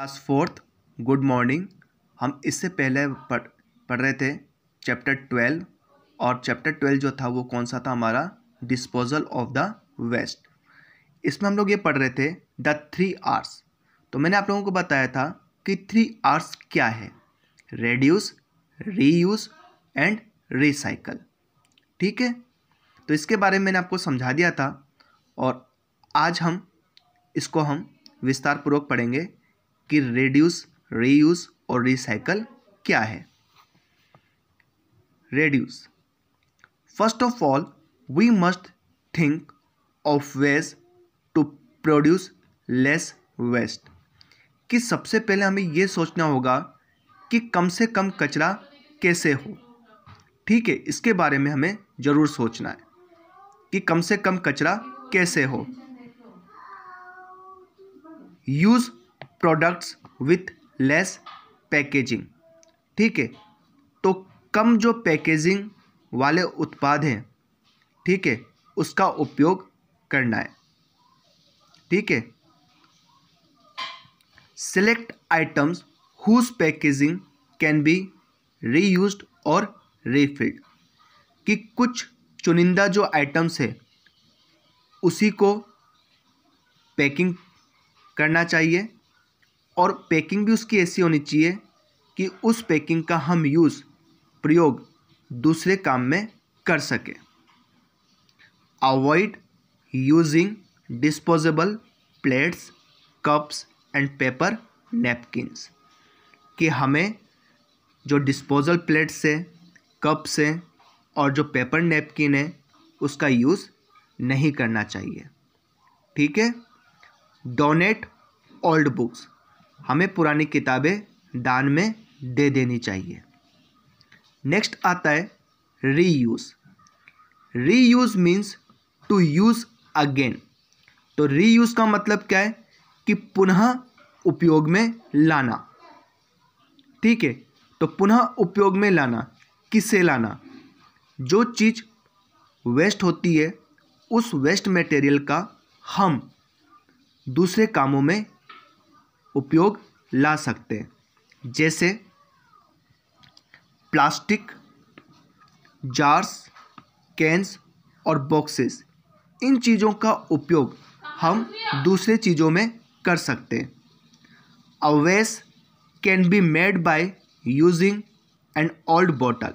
Class fourth, good morning. हम इससे पहले पढ़ पढ़ रहे थे चैप्टर ट्वेल्व, और चैप्टर ट्वेल्व जो था वो कौन सा था हमारा? Disposal of the waste. इसमें हम लोग ये पढ़ रहे थे, द थ्री आर्स। तो मैंने आप लोगों को बताया था कि थ्री आर्स क्या है। Reduce, reuse and recycle. ठीक है? तो इसके बारे में मैंने आपको समझा दिया था, और आज हम, इसको हम विस्तारपूर्वक पढ़ेंगे। कि रेड्यूस रीयूज और रिसाइकल क्या है? Reduce first of all we must think of ways to produce less waste कि सबसे पहले हमें यह सोचना होगा कि कम से कम कचरा कैसे हो। ठीक है, इसके बारे में हमें ज़रूर सोचना है कि कम से कम कचरा कैसे हो। Use products with less packaging ठीक है? तो कम जो पैकेजिंग वाले उत्पाद हैं, ठीक है, उसका उपयोग करना है। ठीक है? Select items whose packaging can be reused और रीफिल्ड कि कुछ चुनिंदा जो आइटम्स है, उसी को पैकिंग करना चाहिए। और पैकिंग भी उसकी ऐसी होनी चाहिए कि उस पैकिंग का हम यूज़, प्रयोग दूसरे काम में कर सकें। Avoid using disposable plates cups and paper napkins कि हमें जो डिस्पोजल प्लेट्स है कप्स हैं और जो पेपर नैपकिन है, उसका यूज़ नहीं करना चाहिए। ठीक है? डोनेट ओल्ड बुक्स हमें पुरानी किताबें दान में दे देनी चाहिए। नेक्स्ट आता है reuse reuse means to use again तो रीयूज़ का मतलब क्या है? कि पुनः उपयोग में लाना। ठीक है? तो पुनः उपयोग में लाना। किससे लाना? जो चीज़ वेस्ट होती है, उस वेस्ट मटेरियल का हम दूसरे कामों में उपयोग ला सकते हैं। जैसे प्लास्टिक, जार्स कैंस और बॉक्सेस। इन चीज़ों का उपयोग हम दूसरे चीज़ों में कर सकते हैं। Vases can be made by using an old bottle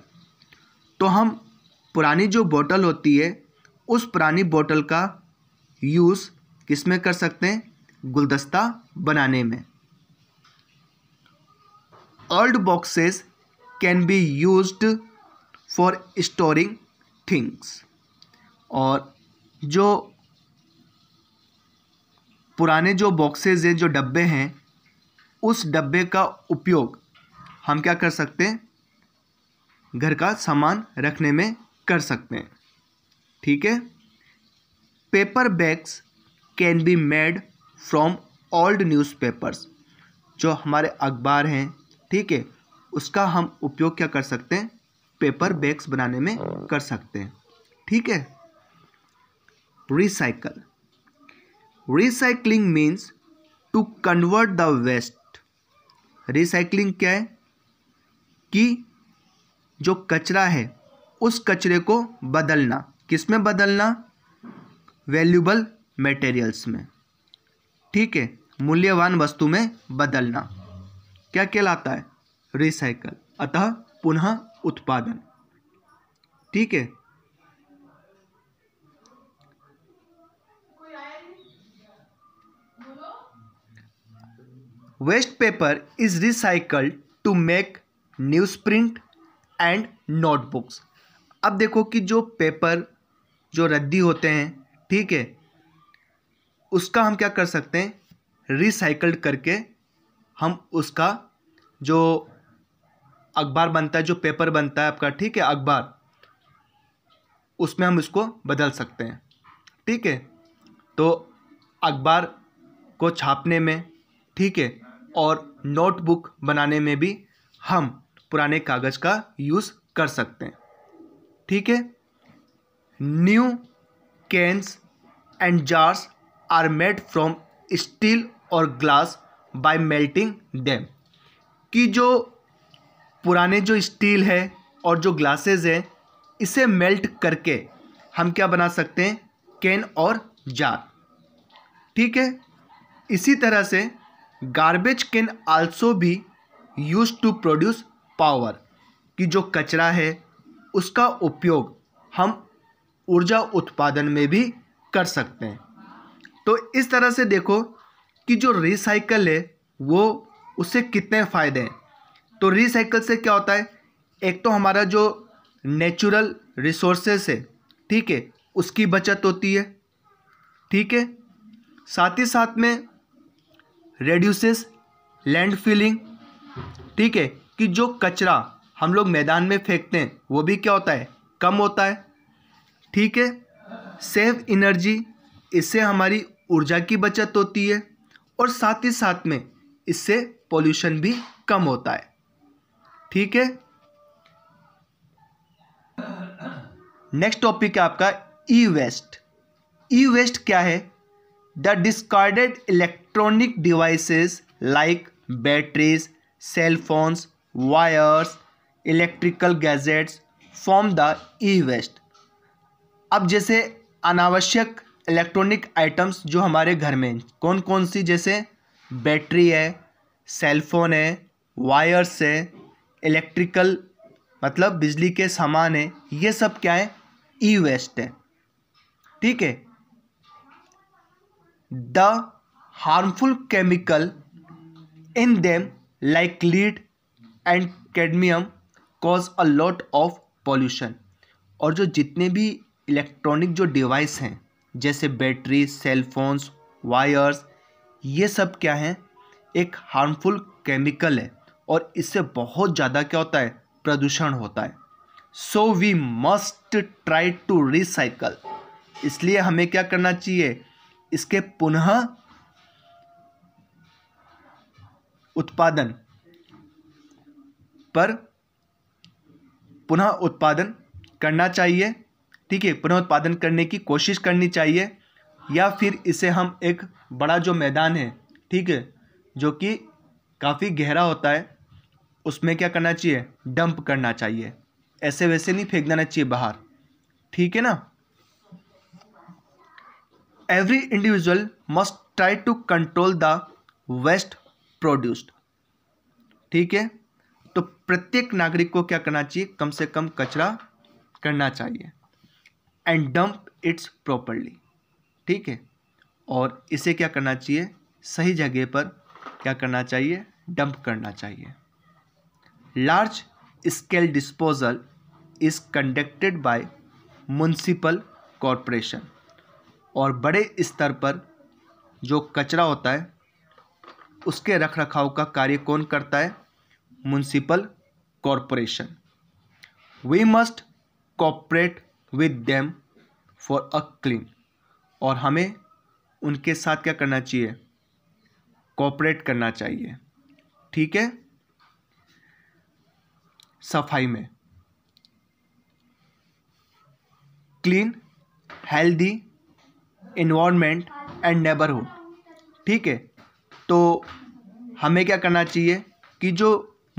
तो हम पुरानी जो बोतल होती है, उस पुरानी बोतल का यूज़ किसमें कर सकते हैं? गुलदस्ता बनाने में। Old boxes can be used for storing things और जो पुराने जो बॉक्सेस हैं, जो डब्बे हैं, उस डब्बे का उपयोग हम क्या कर सकते हैं? घर का सामान रखने में कर सकते हैं। ठीक है? Paper bags can be made from old newspapers जो हमारे अखबार हैं, ठीक है? उसका हम उपयोग क्या कर सकते हैं? पेपर बैग्स बनाने में कर सकते हैं, ठीक है? Recycle recycling means to convert the waste recycling क्या है? कि जो कचरा है, उस कचरे को बदलना। किसमें बदलना? वैल्यूबल मटेरियल्स में। ठीक है, मूल्यवान वस्तु में बदलना। क्या कहलाता है? रिसाइकल अतः पुनः उत्पादन। ठीक है? Waste paper is recycled to make news print and notebooks अब देखो कि जो पेपर जो रद्दी होते हैं, ठीक है उसका हम क्या कर सकते हैं? रिसाइकल्ड करके हम उसका जो अखबार बनता है, जो पेपर बनता है आपका, ठीक है, अखबार, उसमें हम इसको बदल सकते हैं। ठीक है? तो अखबार को छापने में, ठीक है, और नोटबुक बनाने में भी हम पुराने कागज़ का यूज़ कर सकते हैं। ठीक है? New cans and jars are made from steel और ग्लास बाय मेल्टिंग देम कि जो पुराने जो स्टील है और जो ग्लासेस है, इसे मेल्ट करके हम क्या बना सकते हैं? कैन और जार ठीक है? इसी तरह से गार्बेज कैन आल्सो भी यूज़ टू प्रोड्यूस पावर कि जो कचरा है, उसका उपयोग हम ऊर्जा उत्पादन में भी कर सकते हैं। तो इस तरह से देखो कि जो रिसाइकल है, वो उससे कितने फ़ायदे हैं। तो रिसाइकल से क्या होता है? एक तो हमारा जो नेचुरल रिसोर्सेस है, ठीक है, उसकी बचत होती है, ठीक है। साथ ही साथ में रेड्यूसेस लैंड फिलिंग ठीक है, कि जो कचरा हम लोग मैदान में फेंकते हैं, वो भी क्या होता है? कम होता है, ठीक है। सेव एनर्जी इससे हमारी ऊर्जा की बचत होती है और साथ ही साथ में इससे पोल्यूशन भी कम होता है। ठीक है? नेक्स्ट टॉपिक है आपका ई वेस्ट ई वेस्ट क्या है? The discarded electronic devices like batteries cell phones wires electrical gadgets form the e waste अब जैसे अनावश्यक इलेक्ट्रॉनिक आइटम्स जो हमारे घर में कौन कौन सी? जैसे बैटरी है सेलफोन है वायर्स है इलेक्ट्रिकल मतलब बिजली के सामान है, ये सब क्या है? ई वेस्ट है। ठीक है? The harmful chemical in them like lead and cadmium cause a lot of pollution और जो जितने भी इलेक्ट्रॉनिक जो डिवाइस हैं जैसे बैटरी सेलफोन्स वायर्स ये सब क्या हैं? एक हार्मफुल केमिकल है और इससे बहुत ज़्यादा क्या होता है? प्रदूषण होता है। So we must try to recycle इसलिए हमें क्या करना चाहिए? इसके पुनः उत्पादन पर पुनः उत्पादन करना चाहिए। ठीक है पुनः करने की कोशिश करनी चाहिए, या फिर इसे हम एक बड़ा जो मैदान है, ठीक है, जो कि काफ़ी गहरा होता है, उसमें क्या करना चाहिए? डंप करना चाहिए। ऐसे वैसे नहीं फेंक देना चाहिए बाहर, ठीक है ना? Every individual must try to control the waste produced ठीक है? तो प्रत्येक नागरिक को क्या करना चाहिए? कम से कम कचरा करना चाहिए। एंड डंप इट्स प्रॉपरली ठीक है? और इसे क्या करना चाहिए? सही जगह पर क्या करना चाहिए? डंप करना चाहिए। Large scale disposal is conducted by municipal corporation और बड़े स्तर पर जो कचरा होता है, उसके रख रखाव का कार्य कौन करता है? Municipal corporation we must cooperate with them for a clean और हमें उनके साथ क्या करना चाहिए? कॉपरेट करना चाहिए। ठीक है? सफ़ाई में। Clean healthy environment and neighbourhood ठीक है? तो हमें क्या करना चाहिए कि जो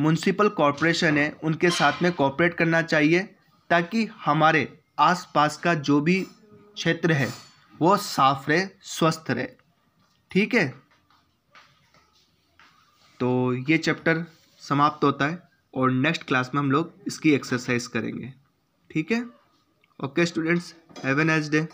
म्यूनसिपल कॉरपोरेशन है, उनके साथ में कॉपरेट करना चाहिए ताकि हमारे आसपास का जो भी क्षेत्र है, वो साफ़ रहे, स्वस्थ रहे। ठीक है? तो ये चैप्टर समाप्त होता है और नेक्स्ट क्लास में हम लोग इसकी एक्सरसाइज करेंगे। ठीक है? Okay students have a nice day